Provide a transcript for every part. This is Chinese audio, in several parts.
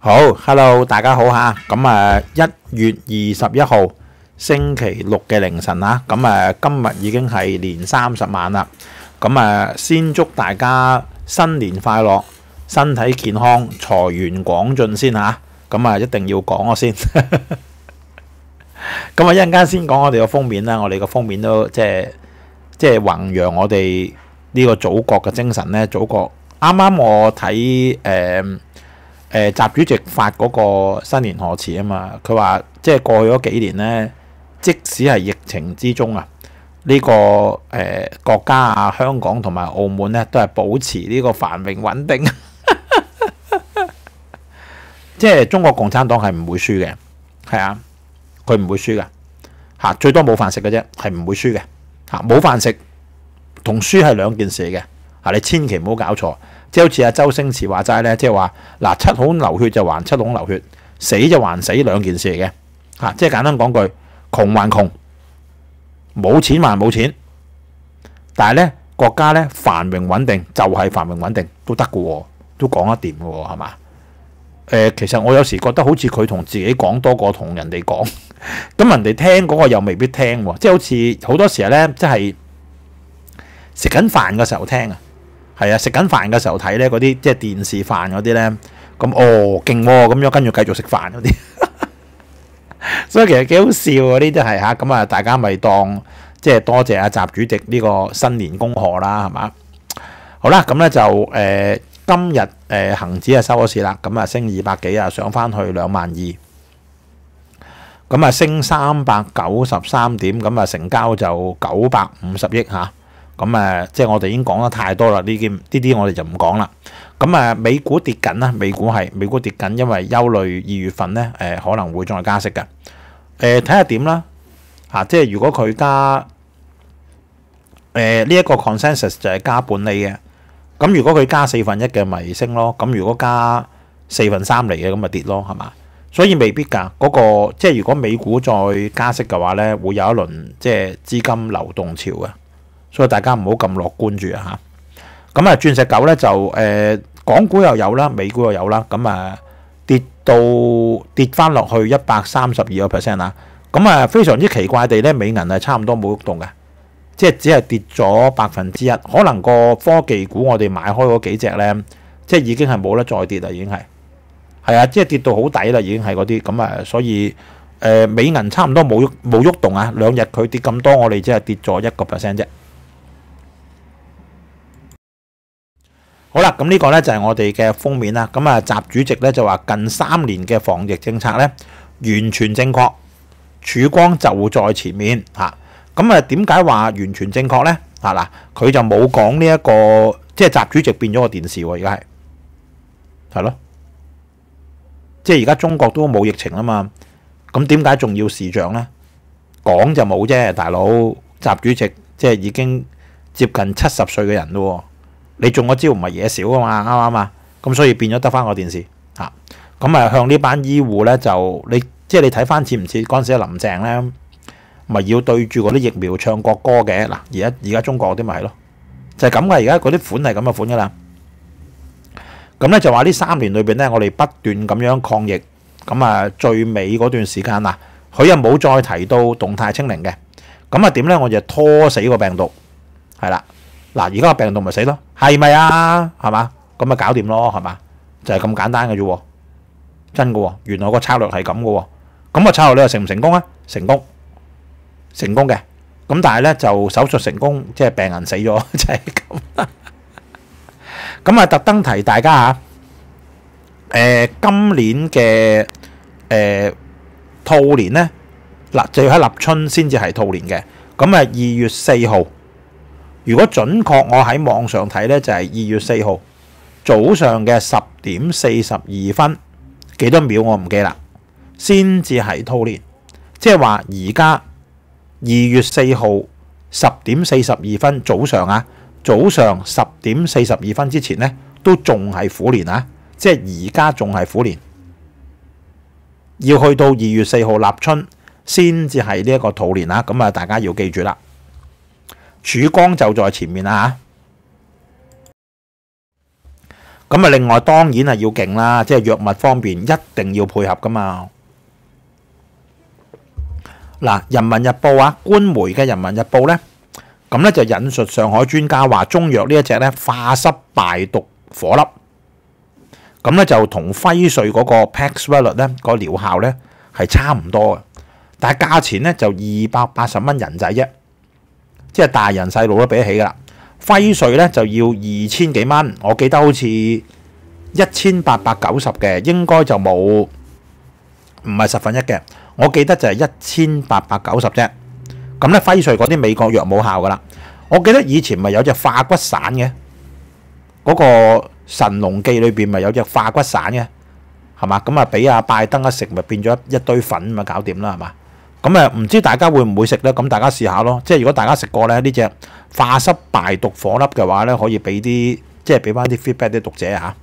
好，Hello，大家好吓，咁啊一月二十一號星期六嘅凌晨啊，咁啊今日已經係年三十晚啦，咁啊先祝大家新年快樂，身體健康，財源廣進先吓，咁啊一定要講我先，咁啊一陣間先講我哋個封面啦，我哋個封面都即係即係弘揚我哋呢個祖國嘅精神咧，祖國啱啱我睇诶。誒習主席發嗰個新年賀詞啊嘛，佢話即係過去嗰幾年呢，即使係疫情之中啊，呢個誒國家啊，香港同埋澳門呢，都係保持呢個繁榮穩定。即係中國共產黨係唔會輸嘅，係啊，佢唔會輸嘅嚇，最多冇飯食嘅啫，係唔會輸嘅嚇，冇飯食同輸係兩件事嘅嚇，你千祈唔好搞錯。即係好似阿周星馳話齋咧，即係話嗱，七孔流血就還七孔流血，死就還死兩件事嚟嘅嚇。即係簡單講句，窮還窮，冇錢還冇錢。但係咧，國家咧繁榮穩定就係繁榮穩定都得嘅喎，都講得掂嘅喎，係嘛？誒、其實我有時覺得好似佢同自己講多過同人哋講，咁人哋聽嗰個又未必聽。即係好似好多時候咧，即係食緊飯嘅時候聽啊。係啊，食緊飯嘅時候睇咧，嗰啲即係電視飯嗰啲咧，咁哦勁喎，咁樣跟住繼續食飯嗰啲，所以其實幾好笑嗰啲都係嚇，咁啊大家咪當即係多謝阿習主席呢個新年恭賀啦，係嘛？好啦，咁咧就誒、今日誒、恆指啊收咗市啦，咁啊升二百幾啊，上翻去兩萬二，咁啊升三百九十三點，咁啊成交就九百五十億嚇。咁誒，即係我哋已經講得太多啦，呢啲呢啲我哋就唔講啦。咁誒，美股跌緊啦，美股係美股跌緊，因為憂慮二月份咧誒可能會再加息嘅。誒睇下點啦嚇，即係如果佢加誒呢一個 consensus 就係加半厘嘅，咁如果佢加四分一嘅咪升咯，咁如果加四分三嚟嘅咁咪跌咯，係嘛？所以未必㗎，嗰個即係如果美股再加息嘅話咧，會有一輪即係資金流動潮嘅。所以大家唔好咁樂觀住啊嚇！咁啊，鑽石九咧就誒、港股又有啦，美股又有啦，咁啊跌到跌翻落去一百三十二個 percent 啦。咁啊，非常之奇怪地咧，美銀係差唔多冇喐動嘅，即係只係跌咗百分之一。可能個科技股我哋買開嗰幾隻咧，即係已經係冇得再跌啦，已經係係啊，即係跌到好底啦，已經係嗰啲咁啊。所以誒、美銀差唔多冇冇喐動啊，兩日佢跌咁多，我哋只係跌咗一個 percent 啫。好啦，咁呢個呢就係我哋嘅封面啦。咁啊，習主席呢就話近三年嘅防疫政策呢完全正確，曙光就在前面嚇。咁啊，點解話完全正確呢？啊嗱，佢就冇講呢一個，即係習主席變咗個電視喎，而家係係咯，即係而家中國都冇疫情啊嘛。咁點解仲要視像呢？講就冇啫，大佬。習主席即係已經接近七十歲嘅人咯。你中咗招唔係嘢少啊嘛，啱啱啊？咁所以變咗得翻個電視嚇，咁啊向呢班醫護咧就你即係你睇翻似唔似嗰陣時林鄭咧，咪要對住嗰啲疫苗唱國歌嘅嗱，而家而家中國啲咪係咯，就係咁嘅，而家嗰啲款係咁嘅款噶啦。咁咧就話呢三年裏邊咧，我哋不斷咁樣抗疫，咁啊最尾嗰段時間嗱，佢又冇再提到動態清零嘅，咁啊點咧？我就拖死個病毒，係啦。嗱，而家個病毒咪死咯，係咪啊？係嘛，咁咪搞掂咯，係嘛，就係咁簡單嘅啫，真嘅喎。原來個策略係咁嘅喎，咁個策略你話成唔成功啊？成功，成功嘅。咁但係咧就手術成功，即係病人死咗，就係咁。咁啊，特登提大家嚇，誒今年嘅誒兔年咧，嗱就要喺立春先至係兔年嘅，咁啊二月四號。如果準確，我喺網上睇呢，就係二月四號早上嘅十點四十二分幾多秒，我唔記啦，先至係兔年。即係話而家二月四號十點四十二分早上啊，早上十點四十二分之前呢，都仲係虎年啊！即係而家仲係虎年，要去到二月四號立春先至係呢一個兔年啊！咁啊，大家要記住啦。曙光就在前面啦嚇！咁啊，另外當然係要勁啦，即係藥物方面一定要配合噶嘛。嗱，《人民日報》啊，官媒嘅《人民日報》咧，咁咧就引述上海專家話，中藥呢一隻咧化濕敗毒火粒，咁咧就同輝瑞嗰個 Paxlovid 咧個療效咧係差唔多嘅，但係價錢咧就二百八十蚊人仔啫，即係大人細路都俾得起噶啦。輝瑞咧就要二千幾蚊，我記得好似一千八百九十嘅，應該就冇唔係十分一嘅。我記得就係一千八百九十啫。咁咧輝瑞嗰啲美國藥冇效噶啦。我記得以前咪有隻化骨散嘅，嗰個神農記裏邊咪有隻化骨散嘅，係嘛？咁啊俾阿拜登一食，咪變咗一堆粉，咪搞掂啦，係嘛？咁啊唔知大家會唔會食咧？咁大家試下咯。即係如果大家食過咧呢隻化濕敗毒火粒嘅話咧，可以俾啲即係俾翻啲 feedback 啲讀者嚇。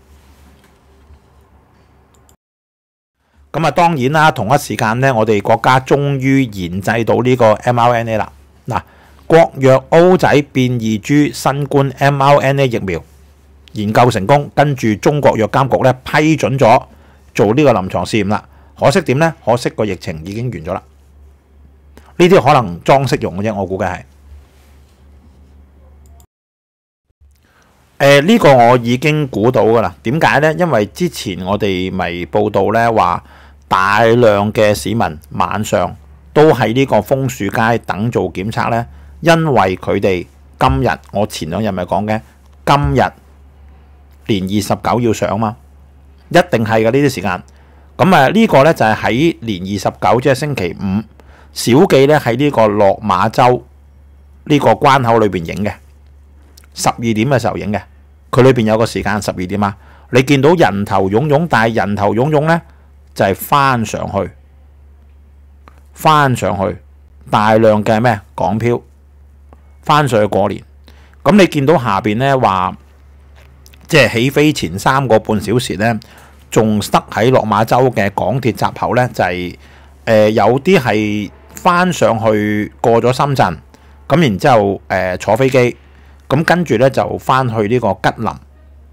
咁啊，當然啦，同一時間咧，我哋國家終於研製到呢個 mRNA 啦。嗱，國藥 O 仔變異株新冠 mRNA 疫苗研究成功，跟住中國藥監局咧批准咗做呢個臨床試驗啦。可惜點咧？可惜個疫情已經完咗啦。呢啲可能裝飾用嘅啫，我估計係。誒，呢個我已經估到噶啦。點解咧？因為之前我哋咪報道咧話。大量嘅市民晚上都喺呢個楓樹街等做檢測呢，因為佢哋今日我前兩日咪講嘅，今日年二十九要上嘛，一定係嘅呢啲時間。咁啊呢個呢就係喺年二十九，即係星期五，小記呢喺呢個落馬洲呢個關口裏邊影嘅，十二點嘅時候影嘅，佢裏邊有個時間十二點啊。你見到人頭湧湧，但係人頭湧湧呢。就係翻上去，翻上去大量嘅咩港漂翻上去過年。咁你見到下邊呢話，即係起飛前三個半小時呢，仲塞喺落馬洲嘅港鐵閘口呢，就係誒有啲係翻上去過咗深圳，咁然之後誒坐飛機，咁跟住呢就翻去呢個吉林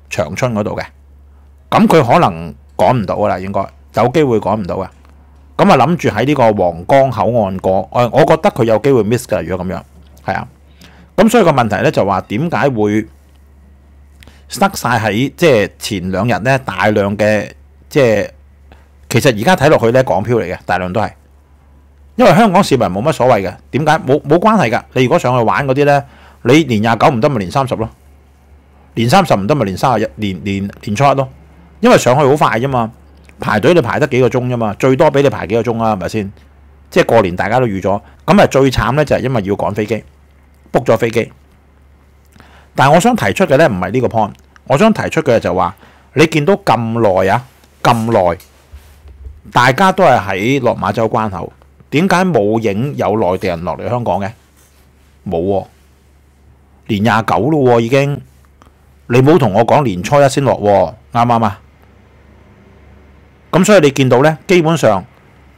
長春嗰度嘅。咁佢可能趕唔到噶啦，應該。有機會趕唔到嘅，咁啊諗住喺呢個黃江口岸過，誒，我覺得佢有機會 miss 噶。如果咁樣，係啊，咁所以個問題咧就話點解會塞晒喺即係前兩日咧大量嘅即係其實而家睇落去咧港漂嚟嘅大量都係，因為香港市民冇乜所謂嘅，點解冇冇關係㗎？你如果上去玩嗰啲咧，你年廿九唔得咪年三十咯，年三十唔得咪年三十日，年年年初一咯，因為上去好快啫嘛。排隊你排得幾個鐘啫嘛，最多俾你排幾個鐘啊，係咪先？即係過年大家都預咗，咁啊最慘咧就係因為要趕飛機，book 咗飛機。但係我想提出嘅咧唔係呢個 point，我想提出嘅就話你見到咁耐啊，咁耐，大家都係喺落馬洲關口，點解冇影有內地人落嚟香港嘅？冇喎，年廿九咯已經，你冇同我講年初一先落喎，啱唔啱啊？咁所以你見到咧，基本上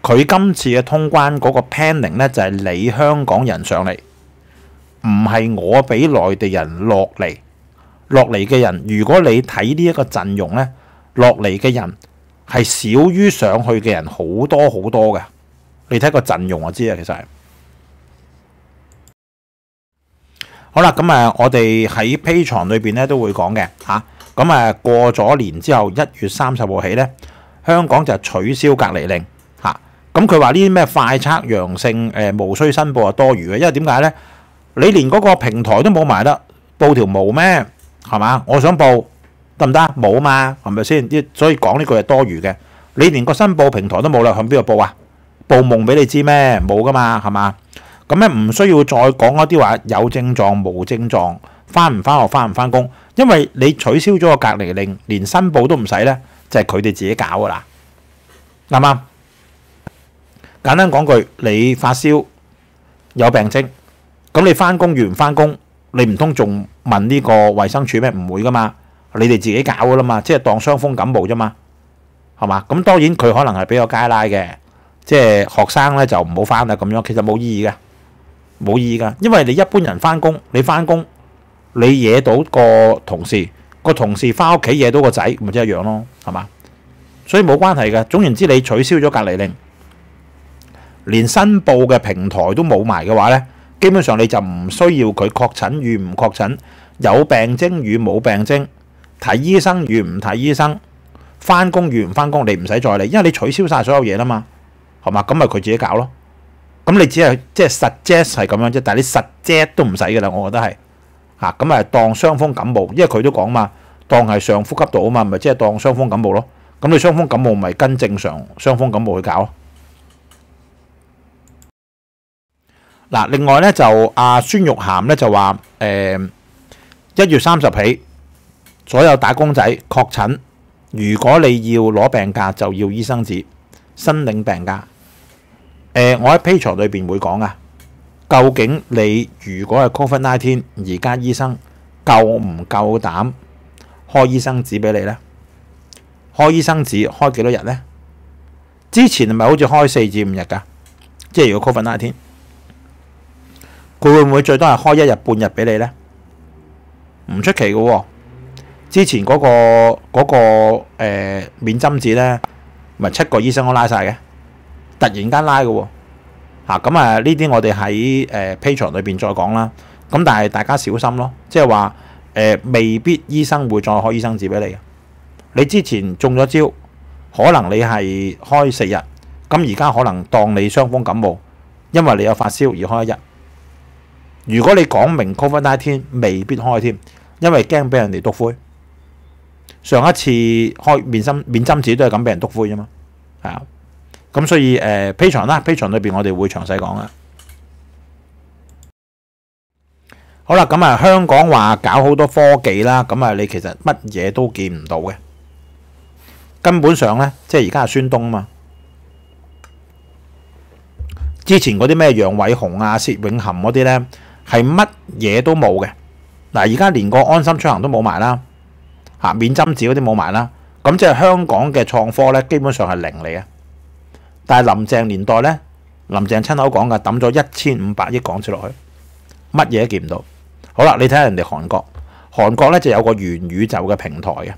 佢今次嘅通關嗰個 planning 咧，就係你香港人上嚟，唔係我俾內地人落嚟。落嚟嘅人，如果你睇呢一個陣容咧，落嚟嘅人係少於上去嘅人好多好多嘅。你睇個陣容我知啊，其實係好啦。咁啊，我哋喺 P 床裏邊咧都會講嘅嚇。咁啊，過咗年之後，一月三十號起咧。香港就取消隔離令嚇，咁佢話呢啲咩快測陽性誒、呃、無需申報係多餘嘅，因為點解咧？你連嗰個平台都冇埋得報條毛咩？係嘛？我想報得唔得？冇嘛？係咪先？所以講呢句係多餘嘅。你連個申報平台都冇啦，向邊度報啊？報夢俾你知咩？冇噶嘛，係嘛？咁咧唔需要再講一啲話有症狀無症狀，翻唔翻學翻唔翻工，因為你取消咗個隔離令，連申報都唔使咧。就係佢哋自己搞噶啦，啱唔啱？簡單講句，你發燒有病徵，咁你翻工完唔翻工，你唔通仲問呢個衛生署咩？唔會噶嘛，你哋自己搞噶啦嘛，即係當傷風感冒啫嘛，係嘛？咁當然佢可能係比較街拉嘅，即係學生咧就唔好翻啦咁樣，其實冇意義嘅，冇意義噶，因為你一般人翻工，你翻工你惹到個同事。個同事翻屋企惹到個仔，咪即係一樣咯，係嘛？所以冇關係嘅。總言之，你取消咗隔離令，連申報嘅平台都冇埋嘅話呢，基本上你就唔需要佢確診與唔確診，有病徵與冇病徵，睇醫生與唔睇醫生，翻工與唔翻工，你唔使再理，因為你取消晒所有嘢啦嘛，係嘛？咁咪佢自己搞咯。咁你只係即係 suggest 係咁樣啫，但係你 suggest 都唔使嘅啦，我覺得係嚇咁啊，當傷風感冒，因為佢都講嘛，當係上呼吸道啊嘛，咪即係當傷風感冒咯。咁你傷風感冒咪跟正常傷風感冒去搞咯。嗱，另外咧就阿孫玉涵咧就話誒一月三十起，所有打工仔確診，如果你要攞病假就要醫生紙，申領病假。誒，我喺 Patreon 裏邊會講啊，究竟你如果係 Covid nineteen，而家醫生夠唔夠膽開醫生紙俾你呢？開醫生紙開幾多日呢？之前係咪好似開四至五日㗎？即係如果 Covid nineteen，佢會唔會最多係開一日半日俾你呢？唔出奇嘅喎。之前嗰個嗰個誒免針紙呢，咪七個醫生都拉晒嘅。突然間拉嘅喎，嚇咁啊！呢啲我哋喺誒 patron 裏邊再講啦。咁但係大家小心咯，即係話誒未必醫生會再開醫生紙俾你嘅。你之前中咗招，可能你係開四日，咁而家可能當你傷風感冒，因為你有發燒而開一日。如果你講明 COVID-19，未必開添，因為驚俾人哋篤灰。上一次開免針免針紙都係咁俾人篤灰啫嘛，係啊。咁所以誒，patron 啦，patron 裏邊我哋會詳細講啦。好啦，咁啊香港話搞好多科技啦，咁啊你其實乜嘢都見唔到嘅，根本上咧，即係而家係孫東啊嘛。之前嗰啲咩楊偉雄啊、薛永恆嗰啲咧，係乜嘢都冇嘅。嗱，而家連個安心出行都冇埋啦，嚇免針紙嗰啲冇埋啦。咁即係香港嘅創科咧，基本上係零嚟嘅。但係林鄭年代咧，林鄭親口講嘅，抌咗一千五百億港紙落去，乜嘢都見唔到。好啦，你睇下人哋韓國，韓國咧就有個元宇宙嘅平台嘅，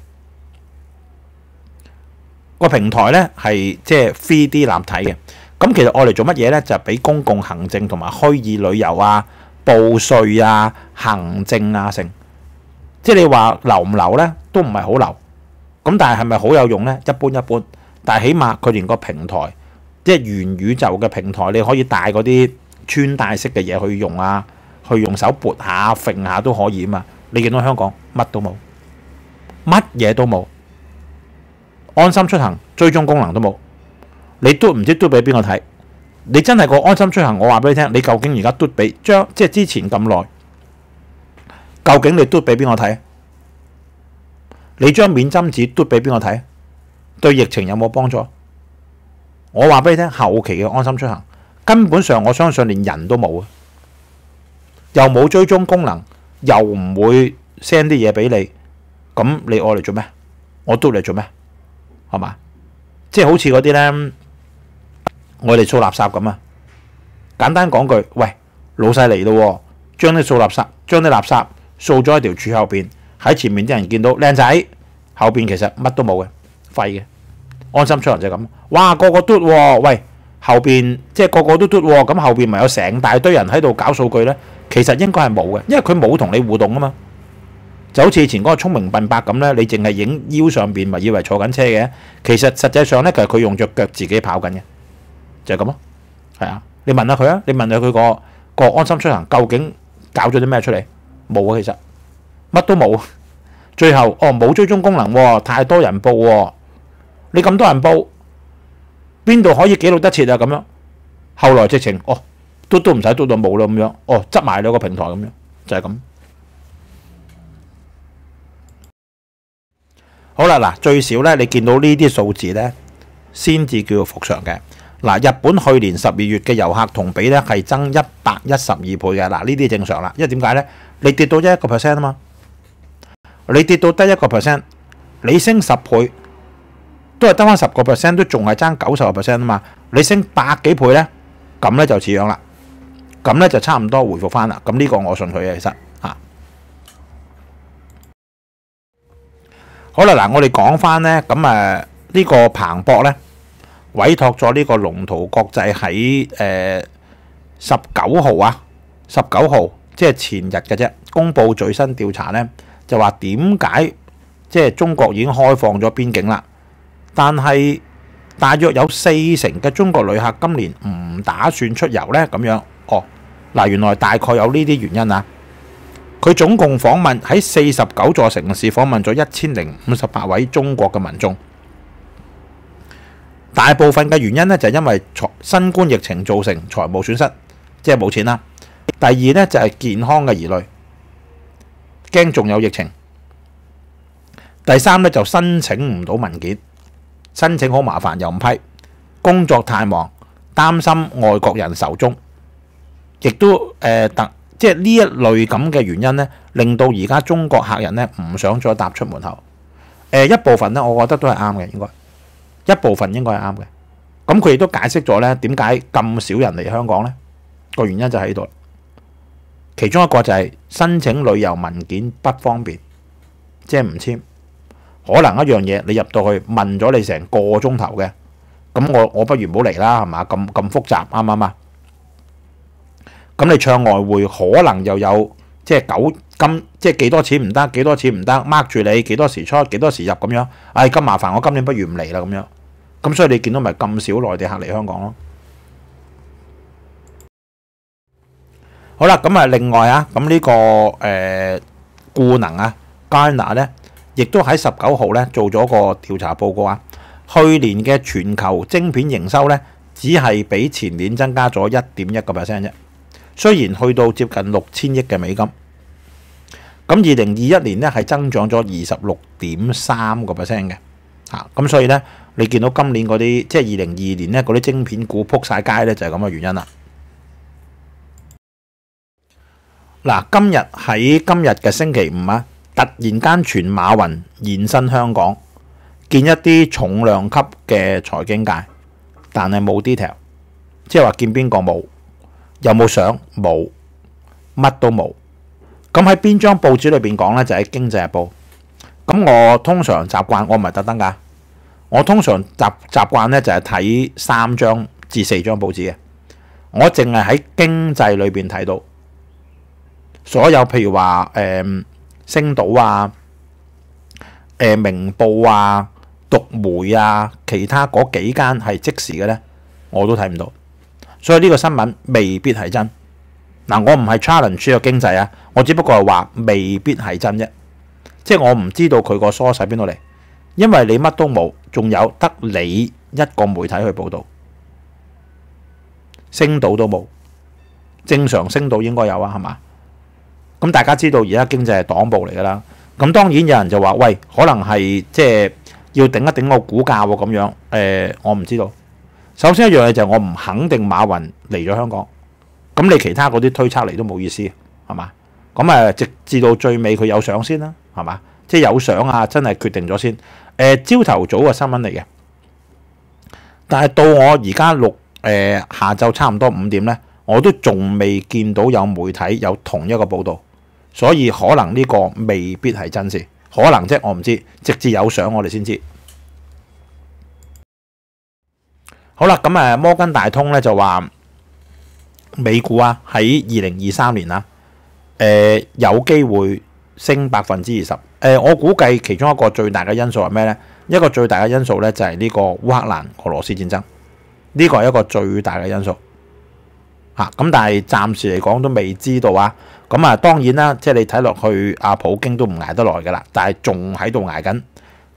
個平台咧係即係 3D 立體嘅。咁其實愛嚟做乜嘢咧？就係俾公共行政同埋虛擬旅遊啊、報稅啊、行政啊成。即係你話流唔流咧，都唔係好流。咁但係係咪好有用咧？一般一般。但係起碼佢連個平台。即係元宇宙嘅平台，你可以帶嗰啲穿戴式嘅嘢去用啊，去用手撥下、揈下都可以啊嘛。你見到香港乜都冇，乜嘢都冇，安心出行追蹤功能都冇。你嘟唔知嘟俾邊個睇？你真係個安心出行，我話俾你聽，你究竟而家嘟俾將即係之前咁耐，究竟你嘟俾邊個睇？你將免針紙嘟俾邊個睇？對疫情有冇幫助？我話俾你聽，後期嘅安心出行根本上，我相信連人都冇啊，又冇追蹤功能，又唔會 send 啲嘢俾你，咁你愛嚟做咩？我都嚟做咩？係嘛？即係好似嗰啲咧，我哋掃垃圾咁啊！簡單講句，喂，老細嚟咯，將啲掃垃圾，將啲垃圾掃咗喺條柱後邊，喺前面啲人見到靚仔，後邊其實乜都冇嘅，廢嘅。安心出行就係咁，哇個個嘟喎，喂後邊即係個個都嘟喎，咁後邊咪有成大堆人喺度搞數據呢？其實應該係冇嘅，因為佢冇同你互動啊嘛，就好似以前嗰個聰明笨伯咁呢，你淨係影腰上邊咪以為坐緊車嘅，其實實際上呢，其實佢用隻腳自己跑緊嘅，就係咁咯，係啊，你問下佢啊，你問下佢個個安心出行究竟搞咗啲咩出嚟？冇啊，其實乜都冇，最後哦冇追蹤功能喎，太多人報喎。你咁多人報，邊度可以記錄得切啊？咁樣，後來直情哦，嘟都唔使嘟到冇啦咁樣，哦，執埋兩個平台咁樣，就係咁。好啦，嗱，最少咧，你見到呢啲數字咧，先至叫做復常嘅。嗱，日本去年十二月嘅遊客同比咧係增一百一十二倍嘅。嗱，呢啲正常啦，因為點解咧？你跌到一個 percent 啊嘛，你跌到得一個 percent，你升十倍。都係得翻十個 percent，都仲係爭九十個 percent 啊嘛！你升百幾倍咧，咁咧就似樣啦，咁咧就差唔多回復翻啦。咁呢個我信佢嘅，其實嚇。好啦，嗱，我哋講翻咧，咁誒呢個彭博咧委託咗呢個龍圖國際喺誒十九號啊，十九號即係前日嘅啫，公佈最新調查咧，就話點解即係中國已經開放咗邊境啦，但係大約有四成嘅中國旅客今年唔打算出遊咧，咁樣哦，嗱，原來大概有呢啲原因啊。佢總共訪問喺四十九座城市訪問咗一千零五十八位中國嘅民眾，大部分嘅原因呢，就係因為新冠疫情造成財務損失，即係冇錢啦。第二呢，就係健康嘅疑慮，驚仲有疫情。第三呢，就申請唔到文件，申請好麻煩又唔批，工作太忙，擔心外國人受中，亦都誒特。即係呢一類咁嘅原因咧，令到而家中國客人咧唔想再踏出門口。誒一部分咧，我覺得都係啱嘅，應該一部分應該係啱嘅。咁佢亦都解釋咗咧點解咁少人嚟香港咧？個原因就喺度。其中一個就係申請旅遊文件不方便，即係唔簽。可能一樣嘢你入到去問咗你成個鐘頭嘅，咁我我不如唔好嚟啦，係嘛？咁咁複雜啱唔啱啊？咁你唱外匯可能又有即係九金，即係幾多錢唔得，幾多錢唔得，mark 住你幾多時出，幾多時入咁樣。唉，咁麻煩，我今年不如唔嚟啦咁樣。咁所以你見到咪咁少內地客嚟香港咯？好啦，咁啊，另外啊，咁呢個誒固能啊，Gainer 咧，亦都喺十九號咧做咗個調查報告啊。去年嘅全球晶片營收咧，只係比前年增加咗一點一個 percent 啫。雖然去到接近六千億嘅美金，咁二零二一年咧係增長咗二十六點三個 percent 嘅，嚇咁所以咧你見到今年嗰啲即係二零二年咧嗰啲晶片股撲晒街咧就係咁嘅原因啦。嗱，今日喺今日嘅星期五啊，突然間全馬雲現身香港，見一啲重量級嘅財經界，但係冇 detail，即係話見邊個冇。有冇相？冇，乜都冇。咁喺邊張報紙裏邊講呢？就喺《經濟日報》。咁我通常習慣，我唔係特登㗎。我通常習習慣呢，就係睇三張至四張報紙嘅。我淨係喺經濟裏邊睇到所有，譬如話誒星島啊、誒明報啊、讀媒啊，其他嗰幾間係即時嘅呢，我都睇唔到。所以呢個新聞未必係真。嗱，我唔係 challenge 個經濟啊，我只不過係話未必係真啫，即係我唔知道佢個 source 喺邊度嚟，因為你乜都冇，仲有得你一個媒體去報導，星島都冇，正常星島應該有啊，係嘛？咁大家知道而家經濟係黨部嚟㗎啦，咁當然有人就話喂，可能係即係要頂一頂個股價喎，咁樣誒，我唔知道。首先一樣嘢就係我唔肯定馬雲嚟咗香港，咁你其他嗰啲推測嚟都冇意思，係嘛？咁誒直至到最尾佢有相先啦，係嘛？即係有相啊，真係決定咗先。誒朝頭早嘅新聞嚟嘅，但係到我而家六誒下晝差唔多五點咧，我都仲未見到有媒體有同一個報導，所以可能呢個未必係真事，可能啫，我唔知，直至有相我哋先知。好啦，咁誒摩根大通咧就話美股啊喺二零二三年啊，誒、有機會升百分之二十。誒、我估計其中一個最大嘅因素係咩咧？一個最大嘅因素咧就係呢個烏克蘭俄羅斯戰爭，呢個係一個最大嘅因素嚇。咁、但係暫時嚟講都未知道啊。咁啊當然啦，即係你睇落去阿普京都唔捱得耐㗎啦，但係仲喺度捱緊。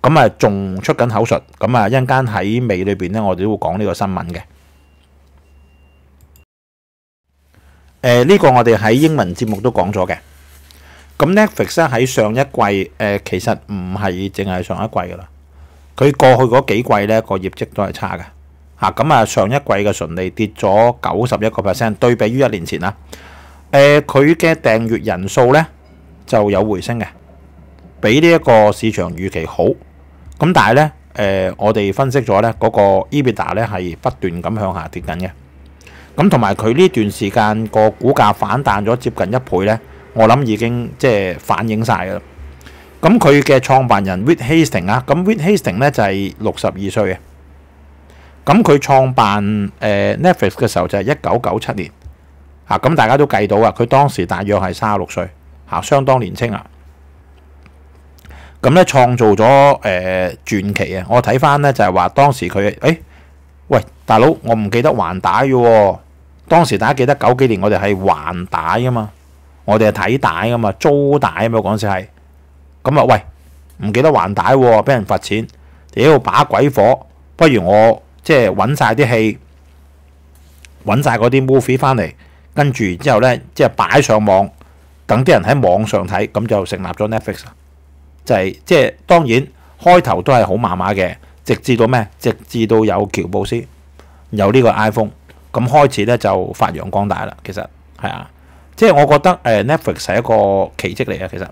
咁啊，仲出緊口述，咁啊，一陣間喺尾裏邊咧，我哋都會講呢個新聞嘅。誒、呢、這個我哋喺英文節目都講咗嘅。咁 Netflix 咧喺上一季，誒、其實唔係淨係上一季噶啦，佢過去嗰幾季咧個業績都係差嘅。吓、咁啊，上一季嘅純利跌咗九十一個 percent，對比於一年前啦。誒、佢嘅訂閱人數咧就有回升嘅，比呢一個市場預期好。咁但係咧，誒我哋分析咗咧，嗰個 EBITDA 咧係不斷咁向下跌緊嘅。咁同埋佢呢段時間個股價反彈咗接近一倍咧，我諗已經即係反映曬㗎啦。咁佢嘅創辦人 Wit Hastings 啊，咁 Wit Hastings 咧就係六十二歲嘅。咁佢創辦誒 Netflix 嘅時候就係一九九七年。啊，咁大家都計到啊，佢當時大約係三十六歲，嚇，相當年青啊。咁咧創造咗誒傳奇啊！我睇翻咧就係話當時佢誒，喂大佬，我唔記得還帶嘅喎。當時大家記得九幾年我哋係還帶噶嘛，我哋係睇帶噶嘛，租帶啊嘛，嗰陣時係。咁啊，喂，唔記得還帶喎，俾人罰錢，屌把鬼火，不如我即係揾晒啲戲，揾晒嗰啲 movie 翻嚟，跟住之後咧，即係擺上網，等啲人喺網上睇，咁就成立咗 Netflix。就係即係當然開頭都係好麻麻嘅，直至到咩？直至到有喬布斯有呢個 iPhone，咁開始咧就發揚光大啦。其實係啊，即係我覺得誒 Netflix 係一個奇蹟嚟嘅。其實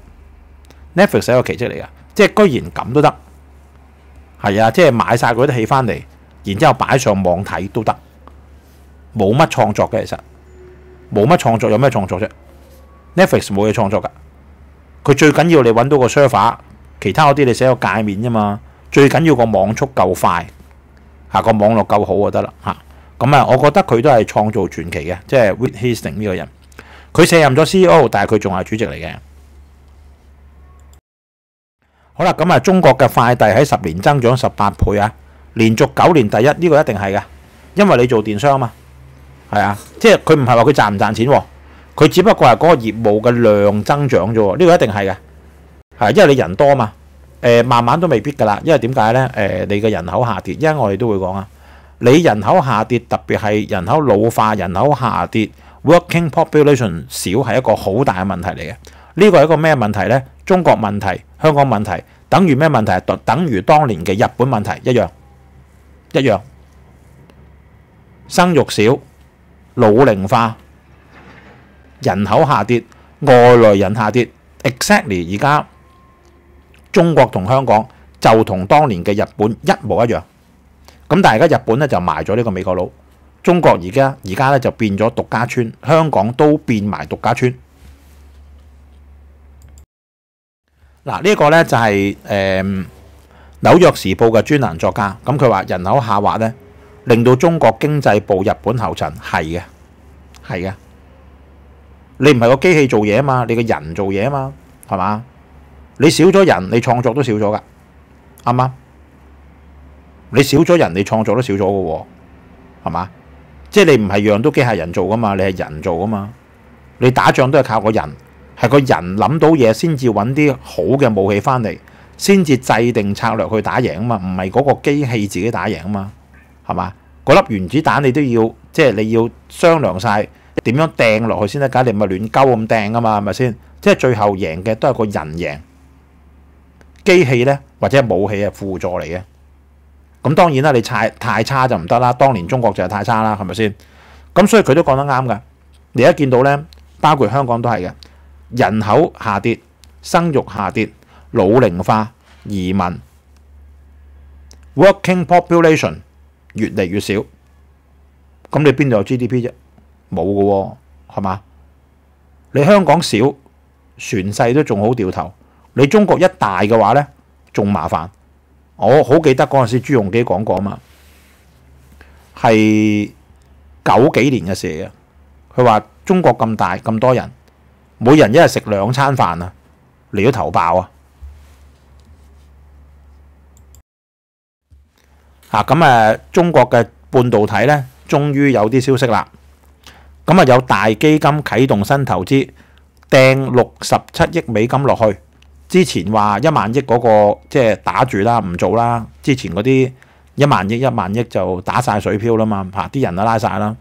Netflix 係一個奇蹟嚟嘅，即係居然咁都得，係啊，即係買晒嗰啲戲翻嚟，然之後擺上網睇都得，冇乜創作嘅其實冇乜創作，有咩創作啫？Netflix 冇嘢創作㗎。佢最緊要你揾到個 server，其他嗰啲你寫個界面啫嘛。最緊要個網速夠快，嚇個網絡夠好就得啦嚇。咁啊，我覺得佢都係創造傳奇嘅，即係 w i t h e s t i n g 呢個人。佢卸任咗 CEO，但係佢仲係主席嚟嘅。好啦，咁啊，中國嘅快遞喺十年增長十八倍啊，連續九年第一，呢個一定係嘅，因為你做電商啊嘛，係啊，即係佢唔係話佢賺唔賺錢喎。佢只不過係嗰個業務嘅量增長啫喎，呢個一定係嘅，係因為你人多嘛，誒慢慢都未必㗎啦。因為點解咧？誒你嘅人口下跌，因為我哋都會講啊，你人口下跌，特別係人口老化、人口下跌，working population 少係一個好大嘅問題嚟嘅。呢個係一個咩問題咧？中國問題、香港問題，等於咩問題？等等於當年嘅日本問題一樣，一樣，生育少、老齡化。人口下跌，外來人下跌，exactly 而家中國同香港就同當年嘅日本一模一樣。咁但係而家日本咧就埋咗呢個美國佬，中國而家而家咧就變咗獨家村，香港都變埋獨家村。嗱，呢一個咧就係誒紐約時報嘅專欄作家，咁佢話人口下滑咧，令到中國經濟步日本後塵，係嘅，係嘅。你唔係個機器做嘢啊嘛，你個人做嘢啊嘛，係嘛？你少咗人，你創作都少咗噶，啱啱？你少咗人，你創作都少咗噶喎，係嘛？即係你唔係樣都機械人做噶嘛，你係人做噶嘛？你打仗都係靠個人，係個人諗到嘢先至揾啲好嘅武器翻嚟，先至制定策略去打贏啊嘛，唔係嗰個機器自己打贏啊嘛，係嘛？嗰粒原子彈你都要，即係你要商量晒。點樣掟落去先得？㗎你唔係亂鳩咁掟啊嘛，係咪先？即係最後贏嘅都係個人贏，機器咧或者武器係輔助嚟嘅。咁當然啦，你太太差就唔得啦。當年中國就係太差啦，係咪先？咁所以佢都講得啱㗎。你一見到咧，包括香港都係嘅，人口下跌、生育下跌、老齡化、移民、working population 越嚟越少。咁你邊度有 GDP 啫？冇嘅喎，係嘛？你香港少，全世都仲好掉頭。你中國一大嘅話咧，仲麻煩。我好記得嗰陣時朱镕基講過啊嘛，係九幾年嘅事啊。佢話中國咁大咁多人，每人一日食兩餐飯啊，嚟咗頭爆啊！嚇咁誒，中國嘅半導體咧，終於有啲消息啦。咁啊，有大基金啟動新投資，掟六十七億美金落去。之前話一萬億嗰個即係打住啦，唔做啦。之前嗰啲一萬億、一萬億就打晒水漂啦嘛，嚇啲人都拉晒啦。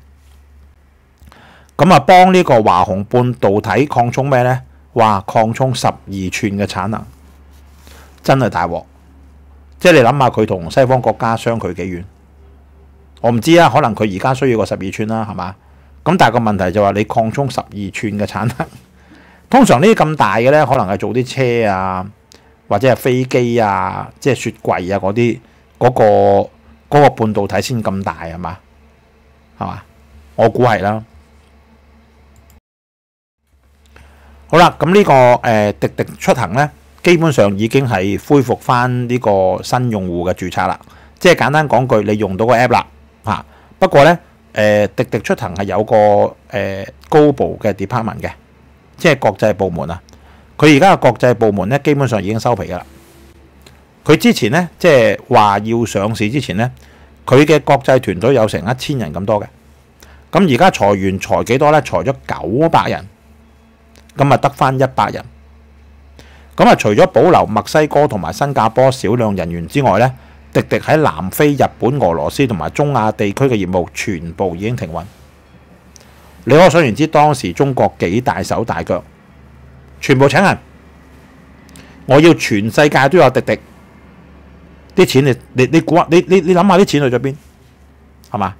咁啊，幫呢個華虹半導體擴充咩呢？哇，擴充十二寸嘅產能，真係大鑊。即係你諗下，佢同西方國家相距幾遠？我唔知啊，可能佢而家需要個十二寸啦，係嘛？咁但係個問題就話你擴充十二寸嘅產能，通常呢啲咁大嘅咧，可能係做啲車啊，或者係飛機啊，即係雪櫃啊嗰啲，嗰個嗰個半導體先咁大係嘛？係嘛？我估係啦。好啦，咁呢個誒滴滴出行咧，基本上已經係恢復翻呢個新用戶嘅註冊啦。即係簡單講句，你用到個 app 啦嚇。不過咧，誒滴滴出行係有個誒高部嘅 department 嘅，即係國際部門啊。佢而家嘅國際部門咧，基本上已經收皮噶啦。佢之前咧，即係話要上市之前咧，佢嘅國際團隊有成一千人咁多嘅。咁而家裁員裁幾多咧？裁咗九百人，咁啊得翻一百人。咁啊，除咗保留墨西哥同埋新加坡少量人員之外咧，滴滴喺南非、日本、俄羅斯同埋中亞地區嘅業務全部已經停運。你可想而知當時中國幾大手大腳，全部請人。我要全世界都有滴滴啲錢，你你你估下，你你你諗下啲錢去咗邊？係嘛？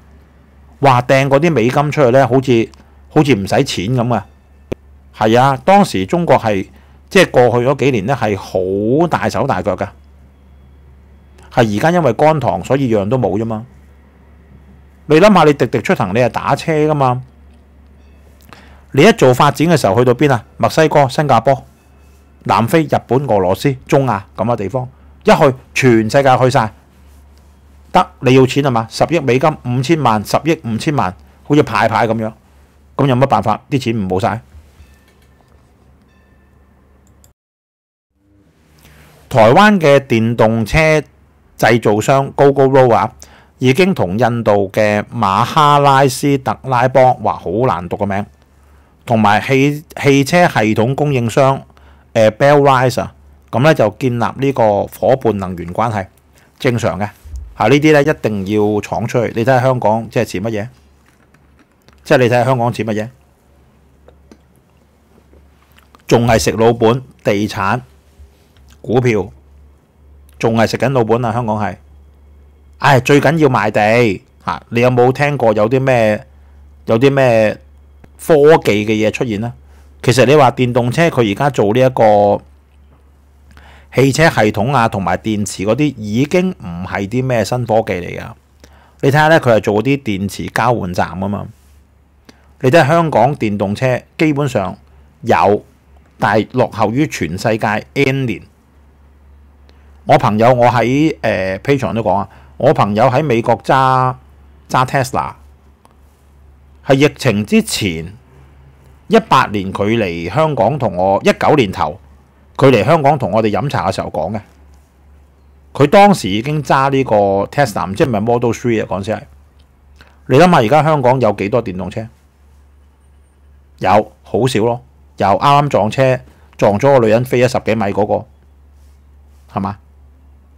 話掟嗰啲美金出去咧，好似好似唔使錢咁啊！係啊，當時中國係即係過去嗰幾年咧，係好大手大腳噶。係而家因為乾塘，所以樣都冇啫嘛。你諗下，你滴滴出行，你係打車噶嘛？你一做發展嘅時候，去到邊啊？墨西哥、新加坡、南非、日本、俄羅斯、中亞咁嘅地方，一去全世界去晒。得你要錢係嘛？十億美金五千萬，十億五千萬，好似排排咁樣，咁有乜辦法？啲錢唔冇晒。台灣嘅電動車製造商 Gogoro 啊，已經同印度嘅馬哈拉斯特拉邦話好難讀個名，同埋汽汽車系統供應商誒 Bellrise 啊，咁咧就建立呢個伙伴能源關係，正常嘅。嚇！呢啲咧一定要闖出去。你睇下香港即係似乜嘢？即係你睇下香港似乜嘢？仲係食老本，地產、股票，仲系食緊老本啊！香港係，唉，最緊要賣地嚇。你有冇聽過有啲咩有啲咩科技嘅嘢出現咧？其實你話電動車佢而家做呢一個。汽車系統啊，同埋電池嗰啲已經唔係啲咩新科技嚟噶。你睇下咧，佢係做啲電池交換站啊嘛。你睇下香港電動車基本上有，但係落後於全世界 N 年。我朋友我喺誒 Patreon 都講啊，我朋友喺美國揸揸 Tesla，係疫情之前一八年佢嚟香港同我一九年頭。佢嚟香港同我哋飲茶嘅時候講嘅，佢當時已經揸呢個 Tesla，唔知係 Model Three 啊？講先係，你諗下而家香港有幾多電動車？有好少咯，又啱啱撞車撞咗個女人飛咗十幾米嗰個，係嘛？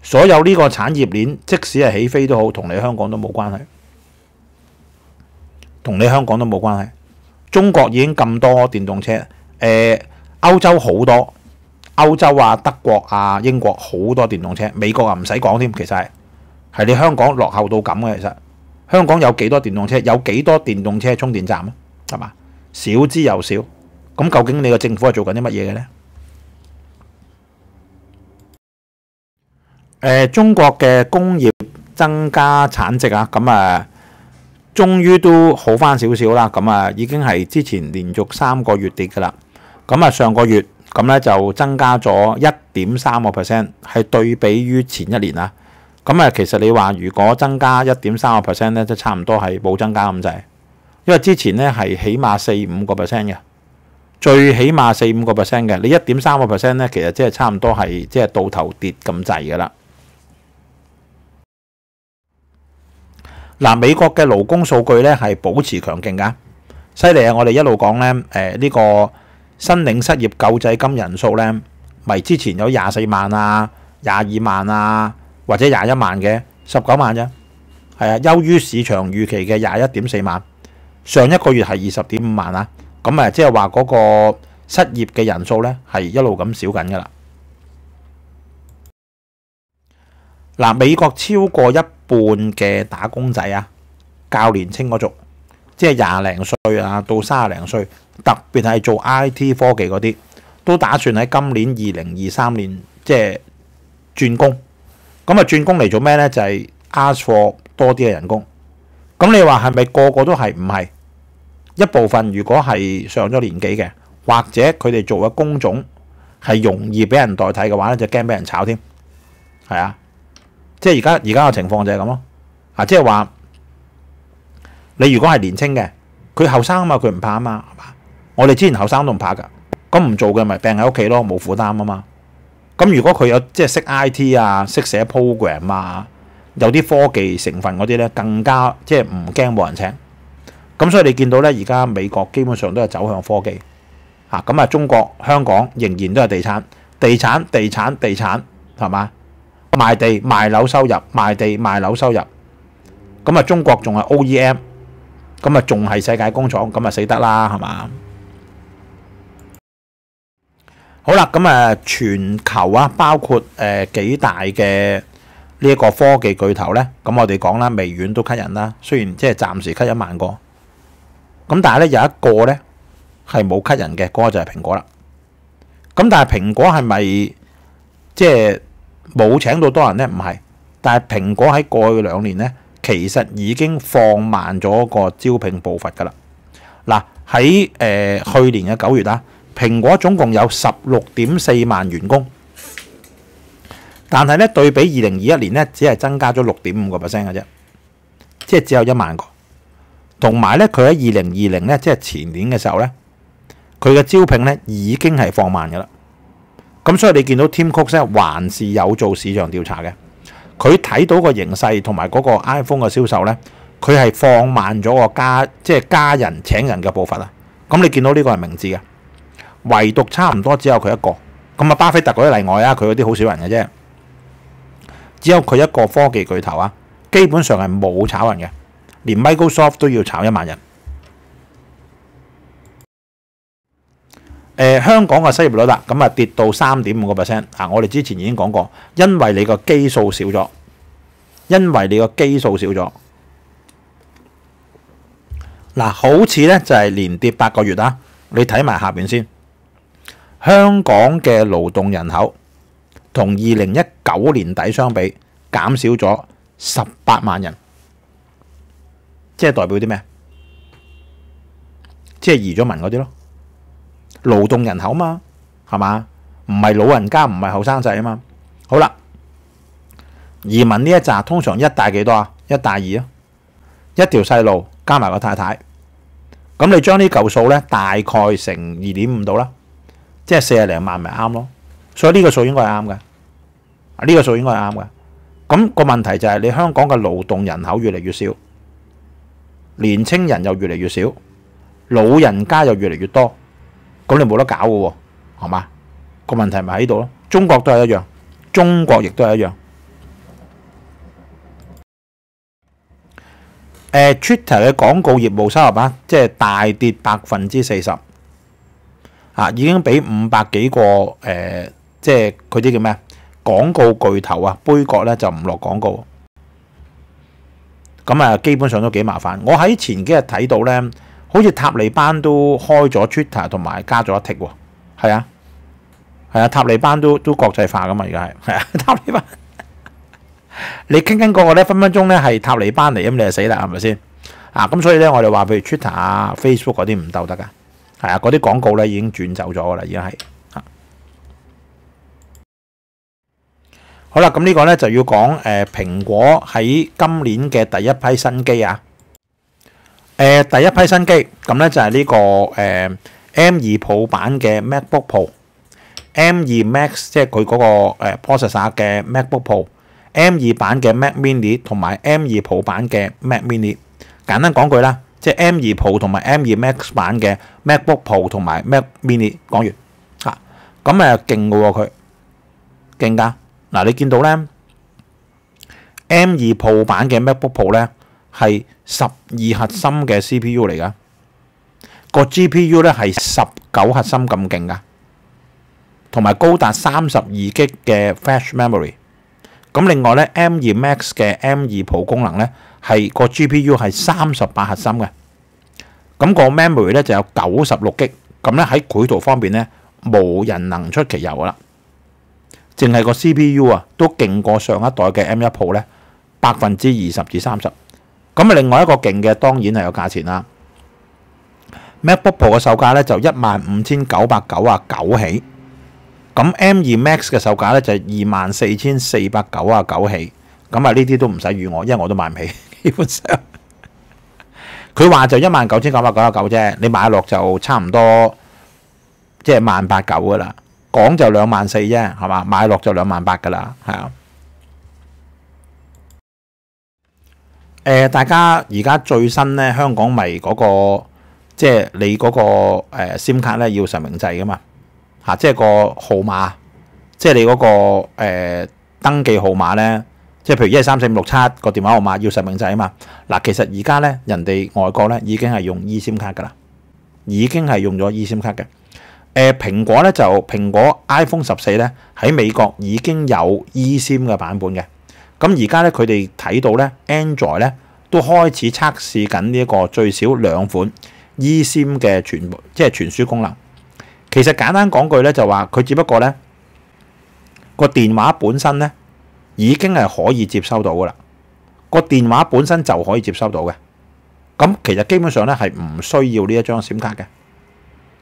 所有呢個產業鏈，即使係起飛都好，同你香港都冇關係，同你香港都冇關係。中國已經咁多電動車，誒歐洲好多。歐洲啊、德國啊、英國好多電動車，美國啊唔使講添，其實係係你香港落後到咁嘅。其實香港有幾多電動車？有幾多電動車充電站啊？係嘛？少之又少。咁究竟你個政府係做緊啲乜嘢嘅呢？中國嘅工業增加產值啊，咁啊，終於都好翻少少啦。咁啊，已經係之前連續三個月跌㗎啦。咁啊，上個月。咁咧就增加咗一點三個 percent，係對比於前一年啊。咁啊，其實你話如果增加一點三個 percent 咧，即差唔多係冇增加咁滯，因為之前咧係起碼四五個 percent 嘅，最起碼四五個 percent 嘅。你一點三個 percent 咧，其實即係差唔多係即係倒頭跌咁滯㗎啦。嗱，美國嘅勞工數據咧係保持強勁㗎，犀利啊！我哋一路講咧，誒呢個。申領失業救濟金人數咧，咪之前有廿四萬啊、廿二萬啊，或者廿一萬嘅十九萬啫，係啊，優於市場預期嘅廿一點四萬。上一個月係二十點五萬啊，咁啊，即係話嗰個失業嘅人數咧係一路咁少緊噶啦。嗱，美國超過一半嘅打工仔啊，較年青嗰族。即係廿零歲啊，到三十零歲，特別係做 I.T. 科技嗰啲，都打算喺今年二零二三年即係轉工。咁啊，轉工嚟做咩呢？就係 ask for 多啲嘅人工。咁你話係咪個個都係？唔係一部分。如果係上咗年紀嘅，或者佢哋做嘅工種係容易俾人代替嘅話咧，就驚俾人炒添。係啊，即係而家而家嘅情況就係咁咯。啊，即係話你如果係年青嘅，佢後生啊嘛，佢唔怕啊嘛，係嘛？我哋之前後生都唔怕㗎，咁唔做嘅咪病喺屋企咯，冇負擔啊嘛。咁如果佢有即係識 I T 啊，識寫 program 啊，有啲科技成分嗰啲咧，更加即係唔驚冇人請。咁所以你見到咧，而家美國基本上都係走向科技。嚇咁啊！中國香港仍然都係地產、地產、地產、地產，係嘛？賣地賣樓收入，賣地賣樓收入。咁啊，中國仲係 OEM，咁啊仲係世界工廠，咁啊死得啦，係嘛？好啦，咁啊，全球啊，包括誒幾大嘅呢一個科技巨頭咧，咁我哋講啦，微軟都吸引啦，雖然即係暫時吸一萬個，咁但係咧有一個咧。係冇吸引嘅，嗰個就係蘋果啦。咁但係蘋果係咪即係冇請到多人呢？唔係，但係蘋果喺過去兩年呢，其實已經放慢咗個招聘步伐噶啦。嗱喺誒去年嘅九月啊，蘋果總共有十六點四萬員工，但係咧對比二零二一年咧，只係增加咗六點五個 percent 嘅啫，即係只有一萬個。同埋咧，佢喺二零二零咧，即係前年嘅時候咧。佢嘅招聘咧已經係放慢㗎啦，咁所以你見到 Tim Cook 咧還是有做市場調查嘅，佢睇到個形勢同埋嗰個 iPhone 嘅銷售咧，佢係放慢咗個加即係加人請人嘅步伐啊！咁你見到呢個係明智嘅，唯獨差唔多只有佢一個，咁啊巴菲特嗰啲例外啊，佢嗰啲好少人嘅啫，只有佢一個科技巨頭啊，基本上係冇炒人嘅，連 Microsoft 都要炒一萬人。誒、香港嘅失業率啦，咁啊跌到三點五個 percent 啊！我哋之前已經講過，因為你個基數少咗，因為你個基數少咗。嗱、好似咧就係、是、連跌八個月啦。你睇埋下邊先，香港嘅勞動人口同二零一九年底相比減少咗十八萬人，即係代表啲咩？即係移咗民嗰啲咯。勞動人口嘛，係嘛？唔係老人家，唔係後生仔啊嘛。好啦，移民呢一扎通常一帶幾多啊？一帶二啊，一條細路加埋個太太，咁你將呢嚿數咧大概乘二點五度啦，即係四十零萬咪啱咯。所以呢個數應該係啱嘅，呢個數應該係啱嘅。咁個問題就係你香港嘅勞動人口越嚟越少，年青人又越嚟越少，老人家又越嚟越多。咁你冇得搞嘅喎，係嘛？個問題咪喺度咯。中國都係一樣，中國亦都係一樣。誒，Twitter 嘅廣告業務收入啊，即係大跌百分之四十，啊，已經俾五百幾個誒，即係佢啲叫咩啊？廣告巨頭啊，杯葛咧就唔落廣告。咁啊，基本上都幾麻煩。我喺前幾日睇到咧。好似塔利班都開咗 Twitter 同埋加咗一 tick 喎，係啊，係啊，塔利班都都國際化噶嘛，而家係係啊，塔利班，你傾傾個個咧，分分鐘咧係塔利班嚟，咁你就死啦，係咪先？啊，咁所以咧，我哋話譬如 Twitter 啊、Facebook 嗰啲唔鬥得噶，係啊，嗰啲廣告咧已經轉走咗噶啦，已經係。好啦，咁呢個咧就要講誒蘋果喺今年嘅第一批新機啊。誒第一批新機咁咧就係呢個誒 M 二 Pro 版嘅 MacBook Pro，M 二 Max 即係佢嗰個誒 processor 嘅 MacBook Pro，M 二版嘅 Mac Mini 同埋 M 二 Pro 版嘅 Mac Mini。簡單講句啦，即係 M 二 Pro 同埋 M 二 Max 版嘅 MacBook Pro 同埋 Mac Mini。講完嚇，咁誒勁嘅喎佢，勁㗎。嗱你見到咧 M 二 Pro 版嘅 MacBook Pro 咧。係十二核心嘅 CPU 嚟噶，個 GPU 咧係十九核心咁勁噶，同埋高達三十二 G 嘅 Flash Memory。咁另外咧，M 二 Max 嘅 M 二 Pro 功能咧係個 GPU 係三十八核心嘅，咁個 Memory 咧就有九十六 G。咁咧喺繪圖方面咧，無人能出其右噶啦，淨係個 CPU 啊都勁過上一代嘅 M 一 Pro 咧百分之二十至三十。咁啊，另外一個勁嘅當然係有價錢啦。MacBook Pro 嘅售價咧就一萬五千九百九啊九起，咁 M 二 Max 嘅售價咧就二萬四千四百九啊九起，咁啊呢啲都唔使預我，因為我都買唔起，基本上佢話就一萬九千九百九十九啫，你買落就差唔多即係萬八九噶啦，講就兩萬四啫，係嘛？買落就兩萬八噶啦，係啊。誒，大家而家最新咧，香港咪嗰個即係你嗰個誒 SIM 卡咧要實名制噶嘛？嚇，即係個號碼，即係你嗰個誒登記號碼咧，即係譬如一二三四五六七個電話號碼要實名制啊嘛。嗱，其實而家咧人哋外國咧已經係用 eSIM 卡噶啦，已經係用咗 eSIM 卡嘅。誒，蘋果咧就蘋果 iPhone 十四咧喺美國已經有 eSIM 嘅版本嘅。咁而家咧，佢哋睇到咧，Android 咧都開始測試緊呢一個最少兩款 eSIM 嘅傳即係傳輸功能。其實簡單講句咧，就話佢只不過咧個電話本身咧已經係可以接收到噶啦，個電話本身就可以接收到嘅。咁其實基本上咧係唔需要呢一張閃卡嘅，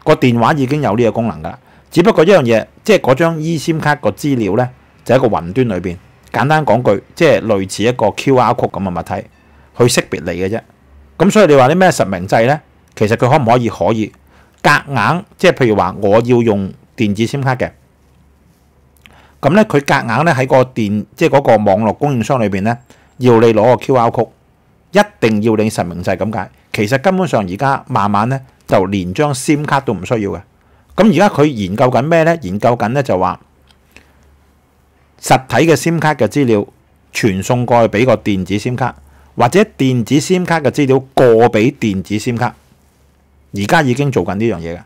個電話已經有呢個功能噶啦。只不過一樣嘢，即係嗰張 eSIM 卡個資料咧就喺個雲端裏邊。簡單講句，即係類似一個 QR code 咁嘅物體去識別你嘅啫。咁所以你話啲咩實名制呢？其實佢可唔可以可以夾硬？即係譬如話我要用電子簽卡嘅，咁咧佢夾硬咧喺個電即係嗰個網絡供應商裏邊咧，要你攞個 QR code，一定要你實名制咁解。其實根本上而家慢慢咧就連張簽卡都唔需要嘅。咁而家佢研究緊咩呢？研究緊咧就話。實體嘅 SIM 卡嘅資料傳送過去俾個電子 SIM 卡，或者電子 SIM 卡嘅資料過俾電子 SIM 卡，而家已經做緊呢樣嘢嘅。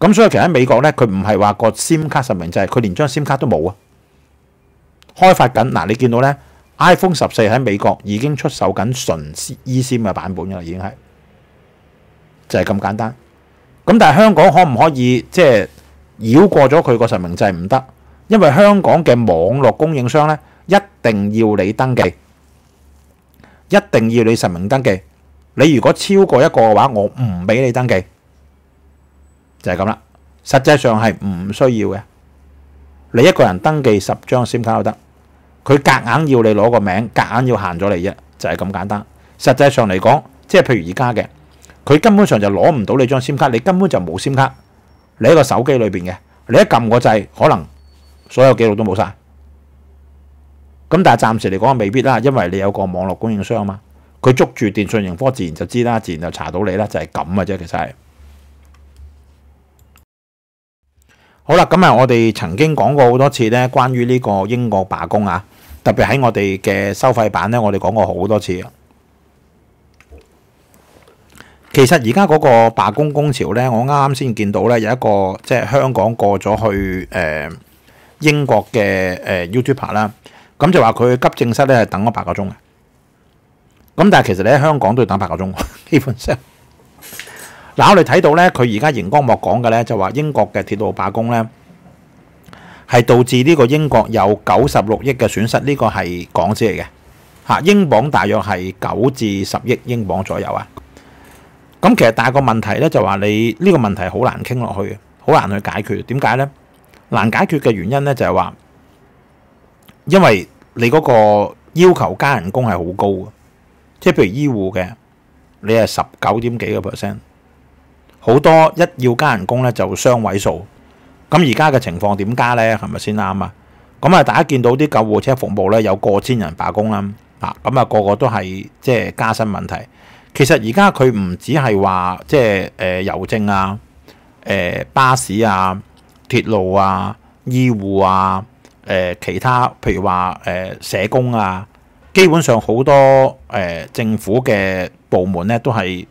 咁所以其實喺美國咧，佢唔係話個 SIM 卡實名制，佢連張 SIM 卡都冇啊。開發緊嗱，你見到咧 iPhone 十四喺美國已經出售緊純 eSIM 嘅版本㗎啦，已經係就係咁簡單。咁但係香港可唔可以即係繞過咗佢個實名制唔得？因為香港嘅網絡供應商咧，一定要你登記，一定要你實名登記。你如果超過一個嘅話，我唔俾你登記，就係咁啦。實際上係唔需要嘅，你一個人登記十張 SIM 卡都得。佢夾硬要你攞個名，夾硬要限咗你啫，就係咁簡單。實際上嚟講，即係譬如而家嘅，佢根本上就攞唔到你張 SIM 卡，你根本就冇 SIM 卡，你喺個手機裏邊嘅，你一撳個掣，可能。所有記錄都冇晒，咁但係暫時嚟講未必啦，因為你有個網絡供應商嘛，佢捉住電訊盈科自然就知啦，自然就查到你啦，就係咁嘅啫，其實係。好啦，咁啊，我哋曾經講過好多次咧，關於呢個英國罷工啊，特別喺我哋嘅收費版咧，我哋講過好多次。其實而家嗰個罷工工潮咧，我啱啱先見到咧，有一個即係香港過咗去誒。英國嘅誒 YouTuber 啦，咁就話佢急症室咧係等咗八個鐘嘅，咁但係其實你喺香港都要等八個鐘，基本上。嗱，我哋睇到咧，佢而家熒光幕講嘅咧就話英國嘅鐵路罷工咧係導致呢個英國有九十六億嘅損失，呢個係港紙嚟嘅嚇，英鎊大約係九至十億英鎊左右啊。咁其實但係個問題咧就話你呢個問題好難傾落去嘅，好難去解決，點解咧？難解決嘅原因咧，就係話，因為你嗰個要求加人工係好高嘅，即係譬如醫護嘅，你係十九點幾個 percent，好多一要加人工咧就雙位數。咁而家嘅情況點加咧？係咪先啱啊？咁啊，大家見到啲救護車服務咧有過千人罷工啦，啊，咁啊個個都係即係加薪問題。其實而家佢唔止係話即係誒郵政啊、誒、巴士啊。鐵路啊、醫護啊、誒、其他，譬如話誒、社工啊，基本上好多誒、政府嘅部門咧都係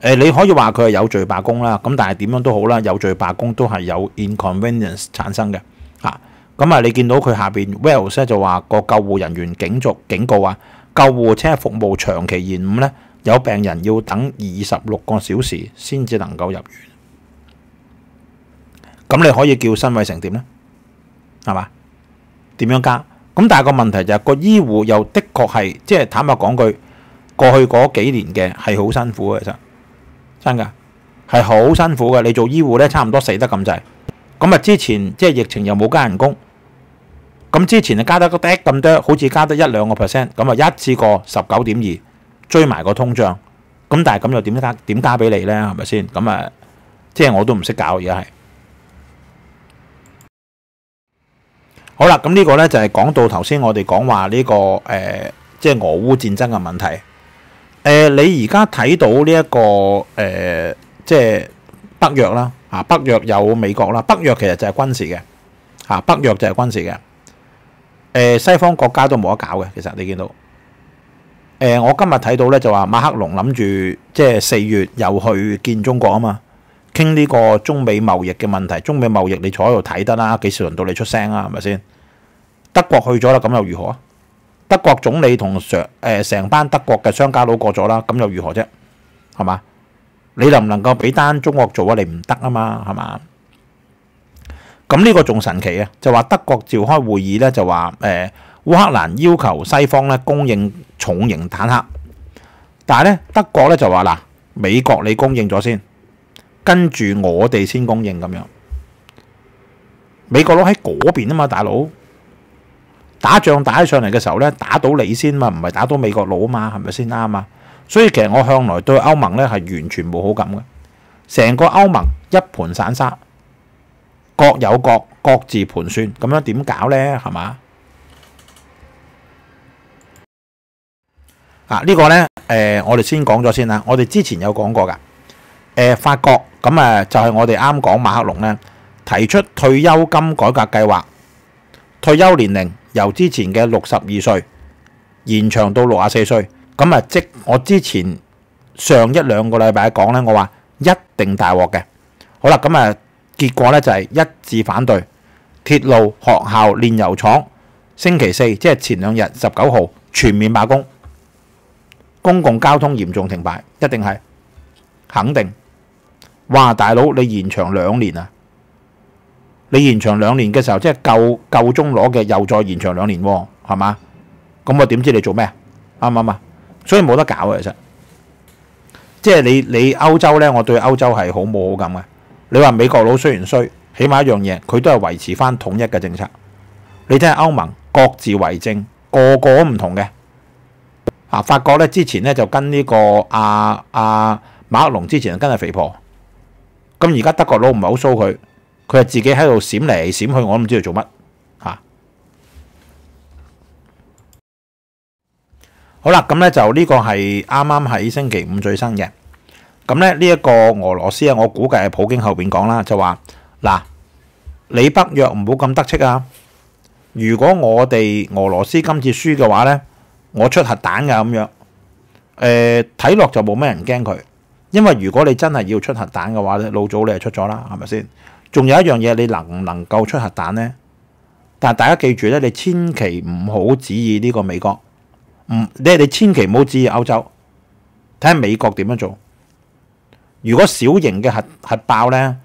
誒、你可以話佢係有序罷工啦。咁但係點樣都好啦，有序罷工都係有 inconvenience 產生嘅嚇。咁啊，你見到佢下邊 Wales 咧就話個救護人員警續警告啊，救護車服務長期延誤咧，有病人要等二十六個小時先至能夠入院。咁你可以叫辛偉誠點咧？係嘛？點樣加？咁但係個問題就係個醫護又的確係，即係坦白講句，過去嗰幾年嘅係好辛苦嘅，其實真㗎係好辛苦嘅。你做醫護咧，差唔多死得咁滯。咁啊之前即係疫情又冇加人工，咁之前就加得個啲咁多，好似加得一兩個 percent，咁啊一次過十九點二追埋個通脹，咁但係咁又點加點加俾你咧？係咪先？咁啊，即係我都唔識搞而家係。好啦，咁呢個咧就係講到頭先我哋講話呢個誒，即系俄烏戰爭嘅問題。你而家睇到呢一個誒，即係北約啦，啊北約有美國啦，北約其實就係軍事嘅，啊北約就係軍事嘅。西方國家都冇得搞嘅，其實你見到。我今日睇到咧就話馬克龍諗住即係四月又去見中國啊嘛，傾呢個中美貿易嘅問題。中美貿易你坐喺度睇得啦，幾時輪到你出聲啊？係咪先？德國去咗啦，咁又如何啊？德國總理同上誒成班德國嘅商家佬過咗啦，咁又如何啫？係嘛？你能唔能夠俾單中國做啊？你唔得啊嘛，係嘛？咁呢個仲神奇啊！就話德國召開會議咧，就話誒烏克蘭要求西方咧供應重型坦克，但係咧德國咧就話嗱，美國你供應咗先，跟住我哋先供應咁樣。美國佬喺嗰邊啊嘛，大佬。打仗打起上嚟嘅時候咧，打到你先嘛，唔係打到美國佬嘛，係咪先啱啊？所以其實我向來對歐盟咧係完全冇好感嘅，成個歐盟一盤散沙，各有各各自盤算，咁樣點搞咧？係嘛？啊，這個、呢個咧，誒、我哋先講咗先啦。我哋之前有講過㗎，誒、法國咁啊，就係、我哋啱講馬克龍咧提出退休金改革計劃，退休年齡。由之前嘅六十二歲延長到六十四歲，咁啊即我之前上一兩個禮拜講咧，我話一定大鑊嘅。好啦，咁啊結果咧就係一致反對，鐵路、學校、煉油廠星期四即係前兩日十九號全面罷工，公共交通嚴重停擺，一定係肯定。哇，大佬你延長兩年啊！你延長兩年嘅時候，即係夠夠鐘攞嘅，又再延長兩年喎，係嘛？咁我點知你做咩？啱唔啱啊？所以冇得搞嘅，其實即係你你歐洲咧，我對歐洲係好冇好感嘅。你話美國佬雖然衰，起碼一樣嘢，佢都係維持翻統一嘅政策。你睇下歐盟各自為政，個個都唔同嘅。啊，法國咧之前咧就跟呢個阿阿馬克龍之前跟係肥婆，咁而家德國佬唔係好騷佢。佢係自己喺度閃嚟閃去，我都唔知佢做乜嚇。好啦，咁咧就呢個係啱啱喺星期五最新嘅。咁咧呢一個俄羅斯啊，我估計係普京後邊講啦，就話嗱，你北約唔好咁得戚啊！如果我哋俄羅斯今次輸嘅話咧，我出核彈㗎咁樣。誒，睇落就冇咩人驚佢，因為如果你真係要出核彈嘅話咧，老早你係出咗啦，係咪先？仲有一樣嘢，你能唔能夠出核彈呢？但大家記住咧，你千祈唔好指意呢個美國，唔你你千祈唔好指意歐洲，睇下美國點樣做。如果小型嘅核核爆呢，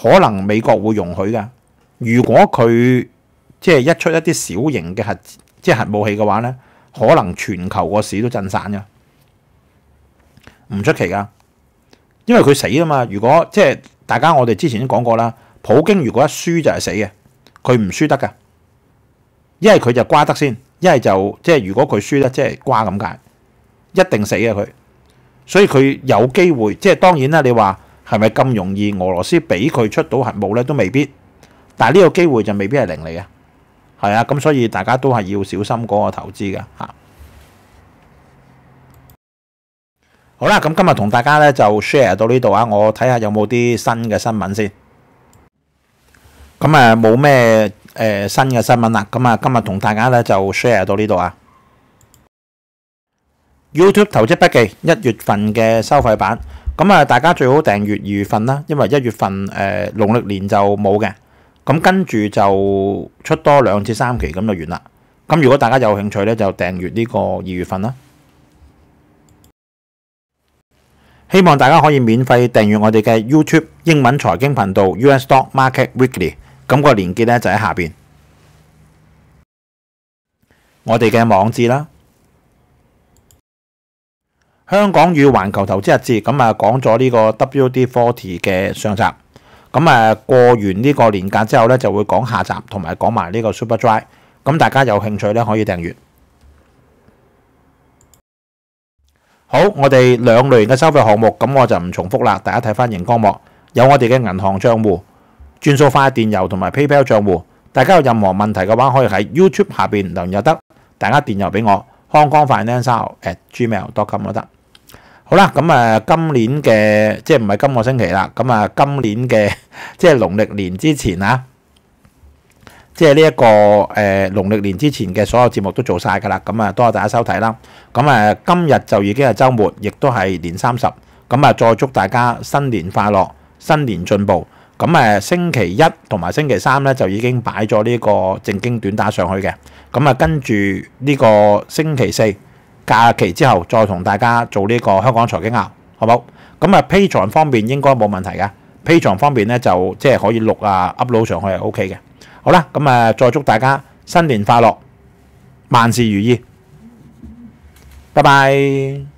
可能美國會容許㗎。如果佢即係一出一啲小型嘅核即係核武器嘅話呢，可能全球個市都震散㗎，唔出奇㗎。因為佢死啊嘛。如果即係大家我哋之前都講過啦。普京如果一輸就係死嘅，佢唔輸得噶，一係佢就瓜得先，一係就即係如果佢輸咧，即係瓜咁解，一定死嘅佢。所以佢有機會，即係當然啦。你話係咪咁容易俄羅斯俾佢出到核武咧，都未必。但係呢個機會就未必係零嚟嘅，係啊。咁所以大家都係要小心嗰個投資嘅嚇。好啦，咁今日同大家咧就 share 到呢度啊，我睇下有冇啲新嘅新聞先。咁啊，冇咩誒新嘅新聞啦。咁啊，今日同大家咧就 share 到呢度啊。YouTube 投資筆記一月份嘅收費版，咁啊，大家最好訂閱二月份啦，因為一月份誒農曆年就冇嘅。咁跟住就出多兩至三期咁就完啦。咁如果大家有興趣咧，就訂閱呢個二月份啦。希望大家可以免費訂閱我哋嘅 YouTube 英文財經頻道 US Stock Market Weekly。咁個連結咧就喺下邊，我哋嘅網誌啦。香港與環球投資日志咁啊，講咗呢個 WD Forty 嘅上集。咁啊過完呢個年假之後咧，就會講下集同埋講埋呢個 Super Dry。咁大家有興趣咧，可以訂閱。好，我哋兩類型嘅收費項目，咁我就唔重複啦。大家睇翻熒光幕，有我哋嘅銀行帳戶、轉數快電郵同埋 PayPal 帳戶。大家有任何問題嘅話，可以喺 YouTube 下邊留言又得，大家電郵俾我，hongkongfinance@gmail.com 都得。好啦，咁啊，今年嘅即係唔係今個星期啦，咁啊，今年嘅 即係農曆年之前啊，即係呢一個誒農曆年之前嘅所有節目都做晒㗎啦，咁啊，多謝大家收睇啦。咁啊，今日就已經係週末，亦都係年三十，咁啊，再祝大家新年快樂，新年進步。咁誒，星期一同埋星期三咧就已經擺咗呢個正經短打上去嘅，咁啊，跟住呢個星期四。假期之後再同大家做呢個香港財經拗，好冇？咁啊 pa 床方面應該冇問題嘅 pa 床方面咧就即係可以錄啊 upload 上去係 OK 嘅。好啦，咁啊，再祝大家新年快樂，萬事如意，拜拜。